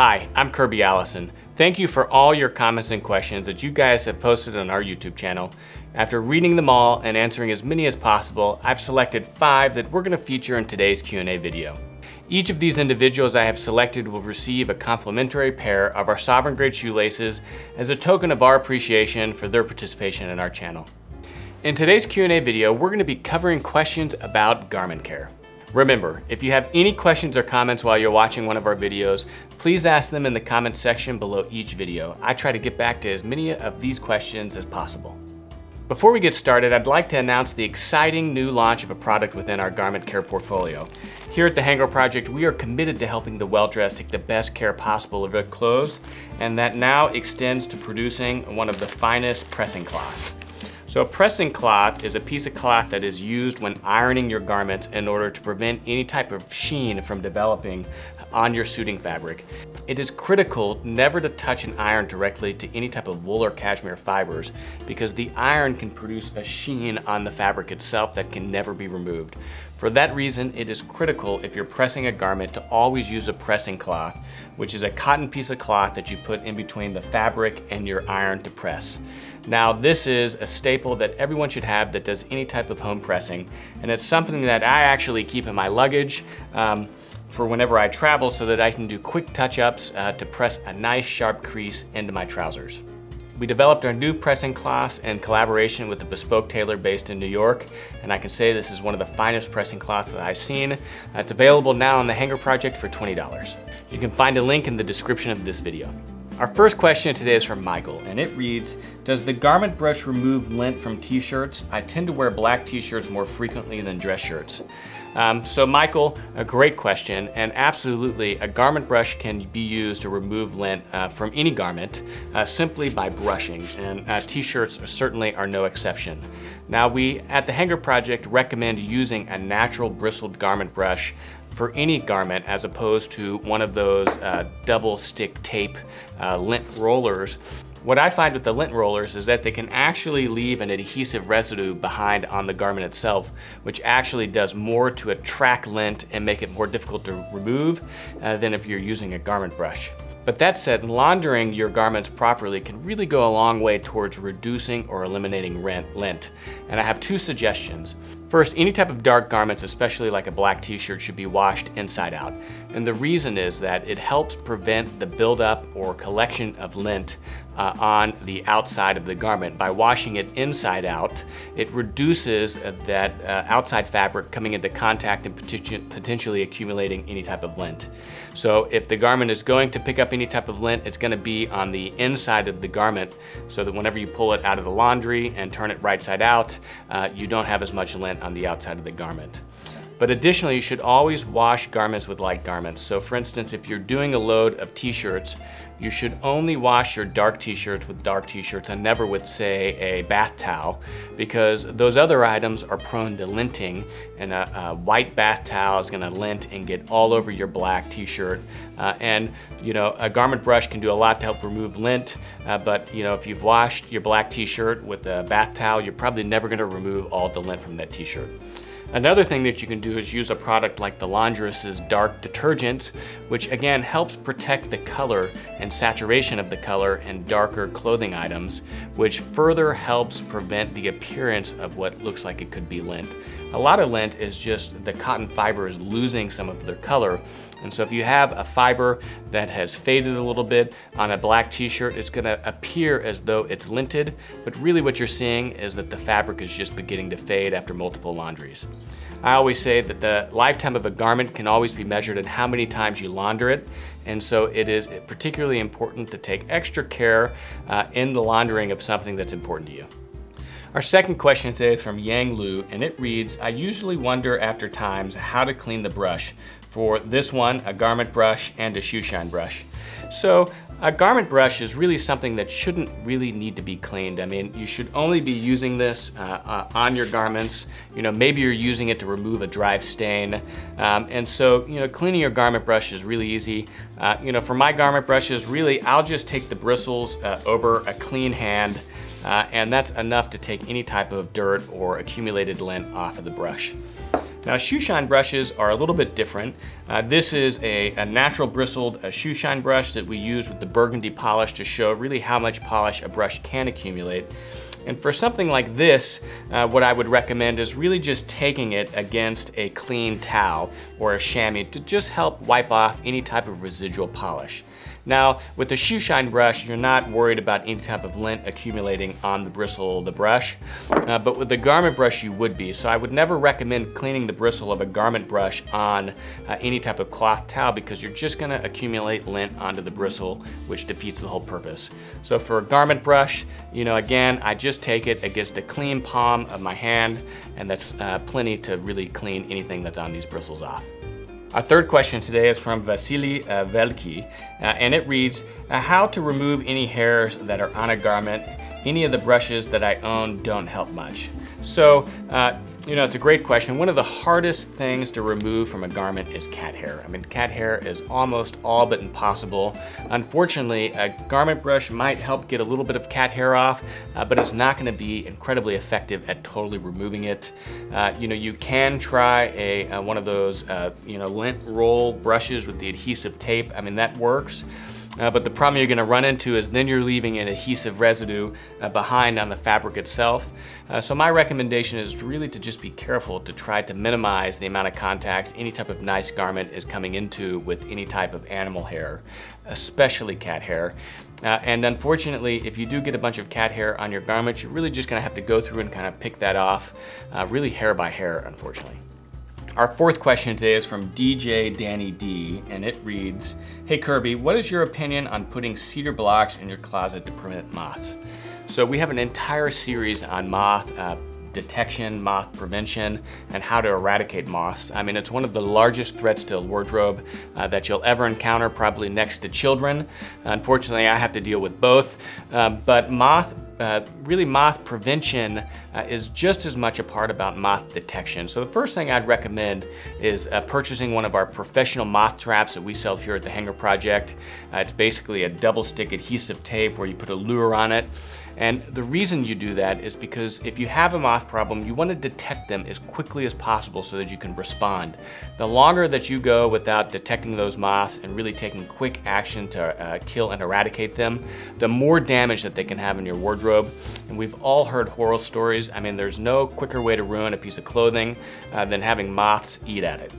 Hi, I'm Kirby Allison. Thank you for all your comments and questions that you guys have posted on our YouTube channel. After reading them all and answering as many as possible, I've selected five that we're gonna feature in today's Q&A video. Each of these individuals I have selected will receive a complimentary pair of our Sovereign Grade shoelaces as a token of our appreciation for their participation in our channel. In today's Q&A video, we're gonna be covering questions about garment care. Remember, if you have any questions or comments while you're watching one of our videos, please ask them in the comments section below each video. I try to get back to as many of these questions as possible. Before we get started, I'd like to announce the exciting new launch of a product within our garment care portfolio. Here at the Hanger Project, we are committed to helping the well-dressed take the best care possible of their clothes, and that now extends to producing one of the finest pressing cloths. So a pressing cloth is a piece of cloth that is used when ironing your garments in order to prevent any type of sheen from developing on your suiting fabric. It is critical never to touch an iron directly to any type of wool or cashmere fibers because the iron can produce a sheen on the fabric itself that can never be removed. For that reason, it is critical if you're pressing a garment to always use a pressing cloth, which is a cotton piece of cloth that you put in between the fabric and your iron to press. Now this is a staple that everyone should have that does any type of home pressing, and it's something that I actually keep in my luggage um, for whenever I travel so that I can do quick touch-ups uh, to press a nice sharp crease into my trousers. We developed our new pressing cloths in collaboration with a bespoke tailor based in New York, and I can say this is one of the finest pressing cloths that I've seen. It's available now on the Hanger Project for $20. You can find a link in the description of this video. Our first question today is from Michael, and it reads, Does the garment brush remove lint from t-shirts? I tend to wear black t-shirts more frequently than dress shirts. Um, so Michael, a great question, and absolutely, a garment brush can be used to remove lint uh, from any garment uh, simply by brushing, and uh, t-shirts certainly are no exception. Now we, at the Hanger Project, recommend using a natural bristled garment brush for any garment as opposed to one of those uh, double stick tape uh, lint rollers. What I find with the lint rollers is that they can actually leave an adhesive residue behind on the garment itself, which actually does more to attract lint and make it more difficult to remove uh, than if you're using a garment brush. But that said, laundering your garments properly can really go a long way towards reducing or eliminating lint. And I have two suggestions. First, any type of dark garments, especially like a black t-shirt, should be washed inside out. And the reason is that it helps prevent the buildup or collection of lint uh, on the outside of the garment. By washing it inside out, it reduces that uh, outside fabric coming into contact and potentially accumulating any type of lint. So if the garment is going to pick up any type of lint, it's gonna be on the inside of the garment so that whenever you pull it out of the laundry and turn it right side out, uh, you don't have as much lint on the outside of the garment. But additionally, you should always wash garments with light garments. So for instance, if you're doing a load of t-shirts, you should only wash your dark t-shirts with dark t-shirts and never with say a bath towel because those other items are prone to linting and a, a white bath towel is gonna lint and get all over your black t-shirt. Uh, and you know, a garment brush can do a lot to help remove lint, uh, but you know, if you've washed your black t-shirt with a bath towel, you're probably never gonna remove all the lint from that t-shirt. Another thing that you can do is use a product like the Laundress's Dark Detergent, which again helps protect the color and saturation of the color in darker clothing items, which further helps prevent the appearance of what looks like it could be lint. A lot of lint is just the cotton fibers losing some of their color, and so if you have a fiber that has faded a little bit on a black t-shirt, it's gonna appear as though it's linted, but really what you're seeing is that the fabric is just beginning to fade after multiple laundries. I always say that the lifetime of a garment can always be measured in how many times you launder it, and so it is particularly important to take extra care uh, in the laundering of something that's important to you. Our second question today is from Yang Lu, and it reads, I usually wonder after times how to clean the brush. For this one, a garment brush and a shoe shine brush. So a garment brush is really something that shouldn't really need to be cleaned. I mean, you should only be using this uh, uh, on your garments. You know, maybe you're using it to remove a dry stain. Um, and so, you know, cleaning your garment brush is really easy. Uh, you know, for my garment brushes, really, I'll just take the bristles uh, over a clean hand uh, and that's enough to take any type of dirt or accumulated lint off of the brush. Now shoe shine brushes are a little bit different. Uh, this is a, a natural bristled a shoe shine brush that we use with the burgundy polish to show really how much polish a brush can accumulate. And for something like this, uh, what I would recommend is really just taking it against a clean towel or a chamois to just help wipe off any type of residual polish. Now, with the shoe shine brush, you're not worried about any type of lint accumulating on the bristle of the brush, uh, but with the garment brush, you would be. So I would never recommend cleaning the bristle of a garment brush on uh, any type of cloth towel because you're just gonna accumulate lint onto the bristle, which defeats the whole purpose. So for a garment brush, you know, again, I just take it against a clean palm of my hand, and that's uh, plenty to really clean anything that's on these bristles off. Our third question today is from Vasily uh, Velki, uh, and it reads, uh, how to remove any hairs that are on a garment. Any of the brushes that I own don't help much. So uh, you know, it's a great question. One of the hardest things to remove from a garment is cat hair. I mean, cat hair is almost all but impossible. Unfortunately, a garment brush might help get a little bit of cat hair off, uh, but it's not gonna be incredibly effective at totally removing it. Uh, you know, you can try a, uh, one of those, uh, you know, lint roll brushes with the adhesive tape. I mean, that works. Uh, but the problem you're gonna run into is then you're leaving an adhesive residue uh, behind on the fabric itself. Uh, so my recommendation is really to just be careful to try to minimize the amount of contact any type of nice garment is coming into with any type of animal hair, especially cat hair. Uh, and unfortunately, if you do get a bunch of cat hair on your garment, you're really just gonna have to go through and kind of pick that off, uh, really hair by hair, unfortunately. Our fourth question today is from DJ Danny D, and it reads, Hey Kirby, what is your opinion on putting cedar blocks in your closet to prevent moths? So we have an entire series on moth uh, detection, moth prevention, and how to eradicate moths. I mean, it's one of the largest threats to a wardrobe uh, that you'll ever encounter, probably next to children. Unfortunately, I have to deal with both, uh, but moth uh, really moth prevention uh, is just as much a part about moth detection. So the first thing I'd recommend is uh, purchasing one of our professional moth traps that we sell here at the Hanger Project. Uh, it's basically a double stick adhesive tape where you put a lure on it and the reason you do that is because if you have a moth problem, you want to detect them as quickly as possible so that you can respond. The longer that you go without detecting those moths and really taking quick action to uh, kill and eradicate them, the more damage that they can have in your wardrobe. And we've all heard horror stories. I mean, there's no quicker way to ruin a piece of clothing uh, than having moths eat at it.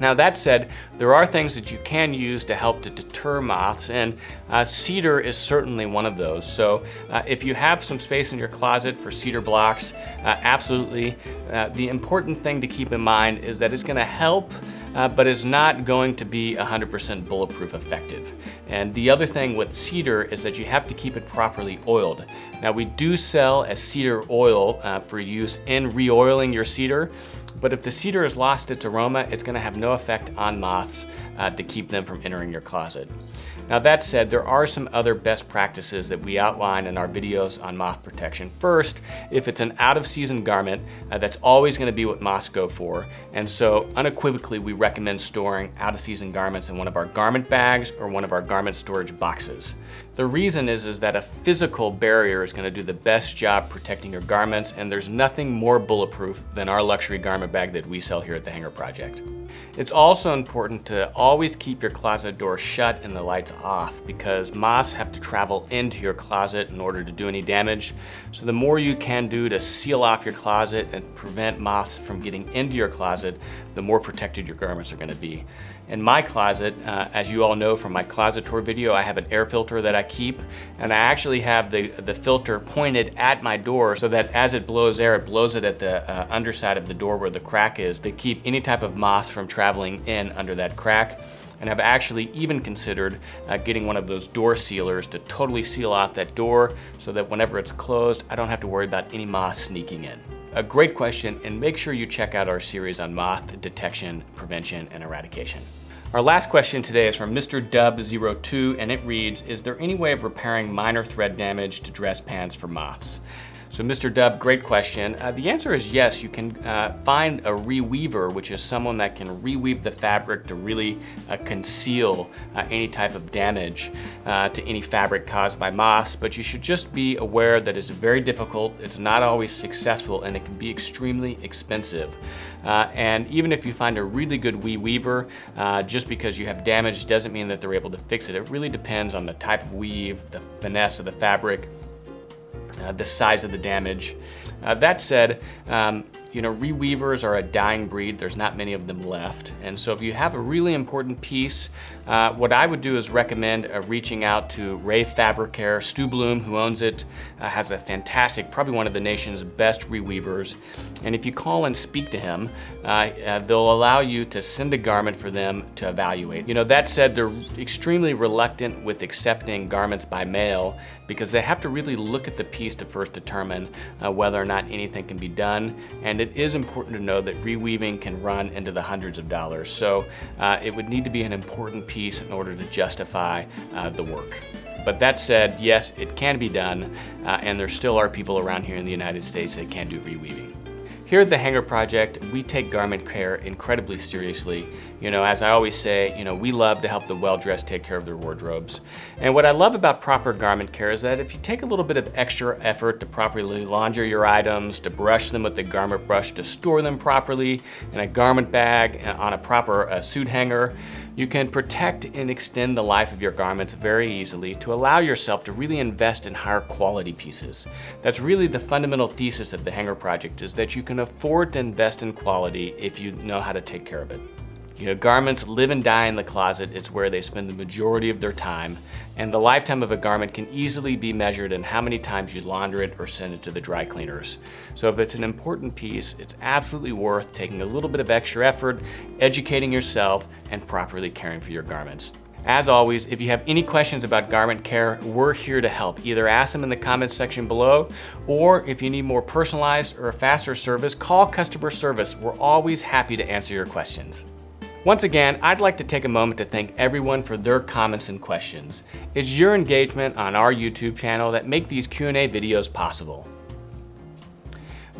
Now that said, there are things that you can use to help to deter moths and uh, cedar is certainly one of those. So uh, if you have some space in your closet for cedar blocks, uh, absolutely. Uh, the important thing to keep in mind is that it's gonna help uh, but is not going to be 100% bulletproof effective. And the other thing with cedar is that you have to keep it properly oiled. Now we do sell a cedar oil uh, for use in re-oiling your cedar, but if the cedar has lost its aroma, it's gonna have no effect on moths uh, to keep them from entering your closet. Now that said, there are some other best practices that we outline in our videos on moth protection. First, if it's an out of season garment, uh, that's always gonna be what moths go for. And so unequivocally, we recommend storing out of season garments in one of our garment bags or one of our garment storage boxes. The reason is, is that a physical barrier is gonna do the best job protecting your garments and there's nothing more bulletproof than our luxury garment bag that we sell here at the Hanger Project. It's also important to always keep your closet door shut and the lights off because moths have to travel into your closet in order to do any damage. So the more you can do to seal off your closet and prevent moths from getting into your closet, the more protected your garments are gonna be. In my closet, uh, as you all know from my closet tour video, I have an air filter that I keep, and I actually have the, the filter pointed at my door so that as it blows air, it blows it at the uh, underside of the door where the crack is to keep any type of moth from traveling in under that crack and have actually even considered uh, getting one of those door sealers to totally seal off that door so that whenever it's closed, I don't have to worry about any moth sneaking in. A great question, and make sure you check out our series on moth detection, prevention, and eradication. Our last question today is from Mr. Dub02 and it reads, is there any way of repairing minor thread damage to dress pants for moths? So Mr. Dub, great question. Uh, the answer is yes, you can uh, find a reweaver, which is someone that can reweave the fabric to really uh, conceal uh, any type of damage uh, to any fabric caused by moths, but you should just be aware that it's very difficult, it's not always successful, and it can be extremely expensive. Uh, and even if you find a really good reweaver, just because you have damage doesn't mean that they're able to fix it. It really depends on the type of weave, the finesse of the fabric, the size of the damage. Uh, that said, um, you know, reweavers are a dying breed. There's not many of them left. And so if you have a really important piece, uh, what I would do is recommend uh, reaching out to Rave Fabricare. Stu Bloom, who owns it, uh, has a fantastic, probably one of the nation's best reweavers. And if you call and speak to him, uh, uh, they'll allow you to send a garment for them to evaluate. You know, that said, they're extremely reluctant with accepting garments by mail because they have to really look at the piece to first determine uh, whether or not anything can be done. And it is important to know that reweaving can run into the hundreds of dollars. So uh, it would need to be an important piece in order to justify uh, the work. But that said, yes, it can be done, uh, and there still are people around here in the United States that can do reweaving. Here at the Hanger Project, we take garment care incredibly seriously. You know, as I always say, you know, we love to help the well-dressed take care of their wardrobes. And what I love about proper garment care is that if you take a little bit of extra effort to properly launder your items, to brush them with the garment brush, to store them properly in a garment bag on a proper uh, suit hanger, you can protect and extend the life of your garments very easily to allow yourself to really invest in higher quality pieces. That's really the fundamental thesis of the Hanger Project is that you can afford to invest in quality if you know how to take care of it. You know, garments live and die in the closet. It's where they spend the majority of their time. And the lifetime of a garment can easily be measured in how many times you launder it or send it to the dry cleaners. So if it's an important piece, it's absolutely worth taking a little bit of extra effort, educating yourself, and properly caring for your garments. As always, if you have any questions about garment care, we're here to help. Either ask them in the comments section below, or if you need more personalized or a faster service, call customer service. We're always happy to answer your questions. Once again, I'd like to take a moment to thank everyone for their comments and questions. It's your engagement on our YouTube channel that make these Q&A videos possible.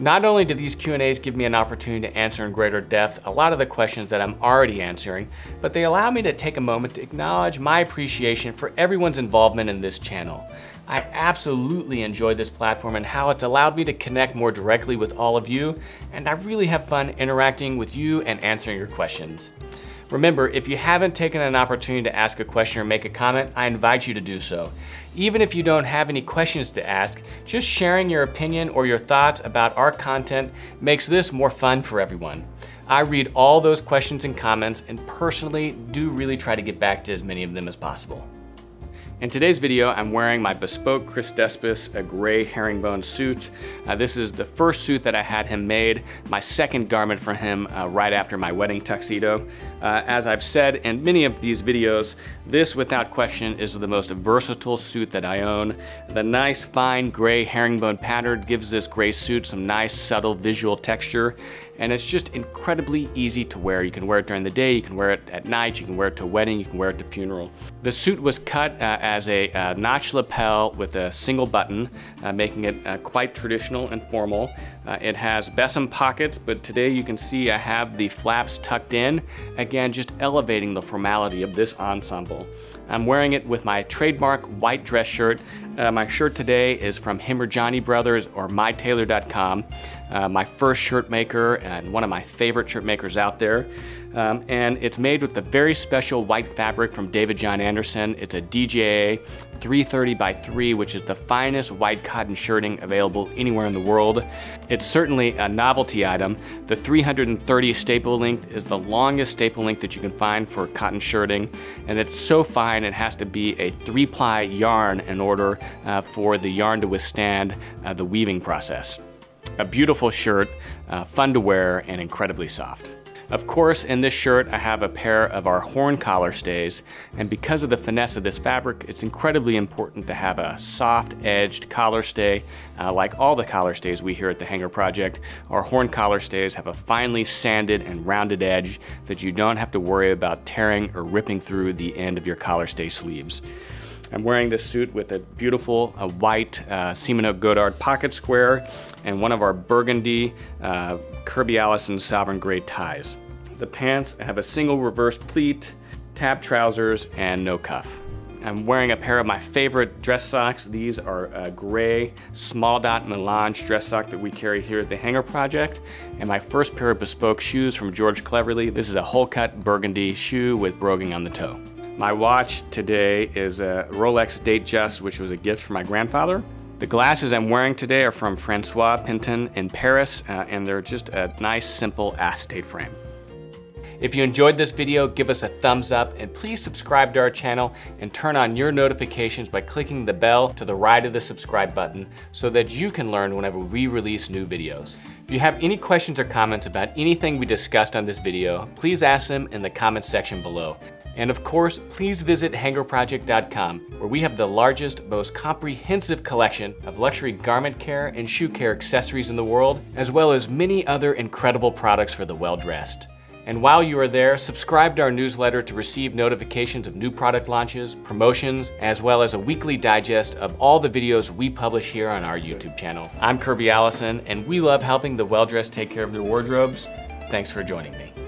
Not only do these Q&As give me an opportunity to answer in greater depth a lot of the questions that I'm already answering, but they allow me to take a moment to acknowledge my appreciation for everyone's involvement in this channel. I absolutely enjoy this platform and how it's allowed me to connect more directly with all of you, and I really have fun interacting with you and answering your questions. Remember, if you haven't taken an opportunity to ask a question or make a comment, I invite you to do so. Even if you don't have any questions to ask, just sharing your opinion or your thoughts about our content makes this more fun for everyone. I read all those questions and comments and personally do really try to get back to as many of them as possible. In today's video, I'm wearing my bespoke Chris Despos, a gray herringbone suit. Uh, this is the first suit that I had him made, my second garment for him uh, right after my wedding tuxedo. Uh, as I've said in many of these videos, this without question is the most versatile suit that I own. The nice fine gray herringbone pattern gives this gray suit some nice subtle visual texture and it's just incredibly easy to wear. You can wear it during the day, you can wear it at night, you can wear it to a wedding, you can wear it to a funeral. The suit was cut uh, as a uh, notch lapel with a single button, uh, making it uh, quite traditional and formal. Uh, it has besom pockets, but today you can see I have the flaps tucked in, again just elevating the formality of this ensemble. I'm wearing it with my trademark white dress shirt. Uh, my shirt today is from Hemrajani Brothers or mytailor.com, uh, my first shirt maker and one of my favorite shirt makers out there. Um, and it's made with the very special white fabric from David John Anderson. It's a DJA 330 by 3, which is the finest white cotton shirting available anywhere in the world. It's certainly a novelty item. The 330 staple length is the longest staple length that you can find for cotton shirting, and it's so fine it has to be a three ply yarn in order uh, for the yarn to withstand uh, the weaving process. A beautiful shirt, uh, fun to wear, and incredibly soft. Of course, in this shirt, I have a pair of our horn collar stays, and because of the finesse of this fabric, it's incredibly important to have a soft-edged collar stay. Uh, like all the collar stays we here at the Hanger Project, our horn collar stays have a finely sanded and rounded edge that you don't have to worry about tearing or ripping through the end of your collar stay sleeves. I'm wearing this suit with a beautiful uh, white uh, Simonnot Godard pocket square and one of our burgundy uh, Kirby Allison Sovereign Grade ties. The pants have a single reverse pleat, tab trousers, and no cuff. I'm wearing a pair of my favorite dress socks. These are a gray small dot melange dress sock that we carry here at the Hanger Project. And my first pair of bespoke shoes from George Cleverley. This is a whole cut burgundy shoe with broguing on the toe. My watch today is a Rolex Datejust, which was a gift from my grandfather. The glasses I'm wearing today are from Francois Pinton in Paris, uh, and they're just a nice, simple acetate frame. If you enjoyed this video, give us a thumbs up and please subscribe to our channel and turn on your notifications by clicking the bell to the right of the subscribe button so that you can learn whenever we release new videos. If you have any questions or comments about anything we discussed on this video, please ask them in the comments section below. And of course, please visit hangerproject.com where we have the largest, most comprehensive collection of luxury garment care and shoe care accessories in the world, as well as many other incredible products for the well-dressed. And while you are there, subscribe to our newsletter to receive notifications of new product launches, promotions, as well as a weekly digest of all the videos we publish here on our YouTube channel. I'm Kirby Allison, and we love helping the well-dressed take care of their wardrobes. Thanks for joining me.